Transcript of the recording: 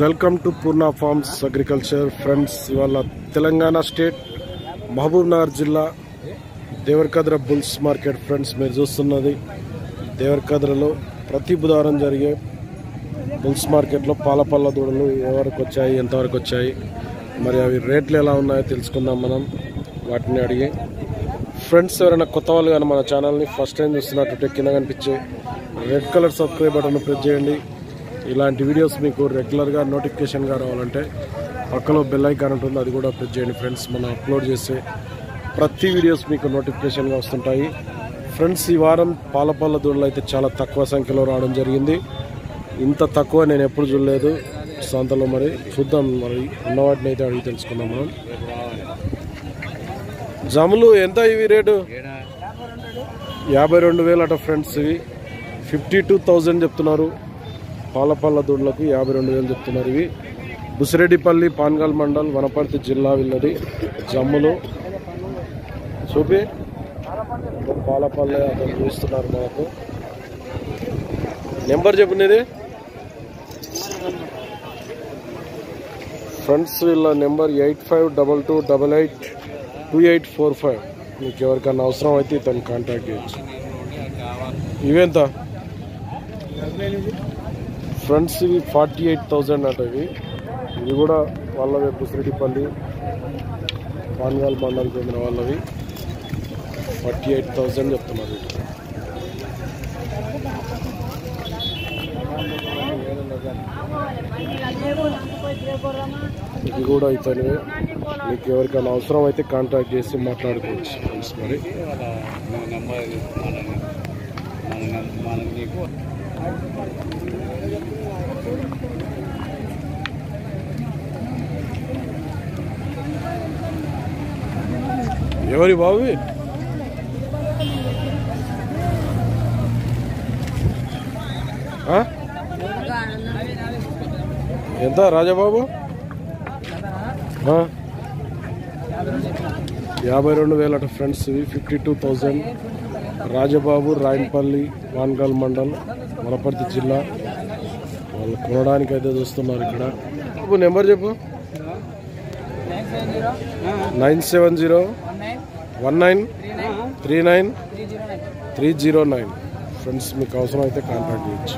Welcome to Purna farms agriculture friends. ఇవాళ Telangana state Mahabubnagar జిల్లా Devarakadra bulls market friends మీరు చూస్తున్నది దేవరకద్రలో ప్రతి బుధవారం జరిగే బుల్స్ మార్కెట్లో పాల పళ్ళ దూడలు ఎవరికి వచ్చాయి ఎంతవరకు వచ్చాయి మరి అవి రేట్లు ఎలా ఉన్నాయో తెలుసుకుందాం మనం. వాటిని అడిగి ఫ్రెండ్స్ ఎవరైనా కొత్త వాళ్ళు కానీ మన ఛానల్ని ఫస్ట్ టైం చూస్తున్నట్టు కింద కనిపించే red colour subscribe button press చేయండి. ఇలాంటి వీడియోస్ మీకు రెగ్యులర్గా నోటిఫికేషన్గా రావాలంటే పక్కలో బెల్ ఐకాన్ ఉంటుంది అది కూడా ప్రెస్ చేయండి ఫ్రెండ్స్ మనం అప్లోడ్ చేసే ప్రతి వీడియోస్ మీకు నోటిఫికేషన్గా వస్తుంటాయి. ఫ్రెండ్స్ ఈ వారం పాలపాల దూడలు అయితే చాలా తక్కువ సంఖ్యలో రావడం జరిగింది. ఇంత తక్కువ నేను ఎప్పుడు చూడలేదు. సంతలో మరి చూద్దాం మరి ఉన్నవాటిని అయితే అడిగి తెలుసుకుందాం మనం. జములు ఎంత ఇవి రేటు? యాభై రెండు వేలు అట ఫ్రెండ్స్ ఇవి. ఫిఫ్టీ టూ థౌజండ్ చెప్తున్నారు. పాలపల్ల దూడలకు యాభై రెండు వేలు చెప్తున్నారు ఇవి. బుసిరెడ్డిపల్లి పాన్గల్ మండల్ వనపర్తి జిల్లా వీళ్ళది. జమ్ములు. చూపి. పాలపల్లె అతను చూస్తున్నారు మనకు. నెంబర్ చెప్పినది? ఫ్రెండ్స్ వీళ్ళ number eight five double two double eight two eight four five. మీకు ఎవరికైనా అవసరం అయితే ఇతను కాంటాక్ట్ చేయొచ్చు. ఇవేంత? ఫ్రెండ్స్ ఇవి ఫార్టీ ఎయిట్ థౌజండ్ అట ఇవి. ఇది కూడా వాళ్ళవే పుసిరెడ్డిపల్లి పాన్గాల్ మండలం చెందిన వాళ్ళవి. ఫార్టీ ఎయిట్ థౌజండ్ చెప్తున్నారు వీటికి. ఇది కూడా ఇతను మీకు ఎవరికైనా అవసరం అయితే కాంటాక్ట్ చేసి మాట్లాడుకోవచ్చు ఫ్రెండ్స్ మరి. ఎవరి బాబు ఎంత రాజాబాబు? యాభై రెండు వేల ఫ్రెండ్స్ ఇవి. Fifty two thousand. Rajababu Rayanpalli Vangal mandal Wanaparthy జిల్లా. వాళ్ళు కొనడానికి అయితే చూస్తున్నారు ఇక్కడ. నెంబర్ చెప్పు. Nine seven zero. One nine three nine three zero nine. Friends మీకు అవసరం అయితే కాంటాక్ట్ చేయొచ్చు.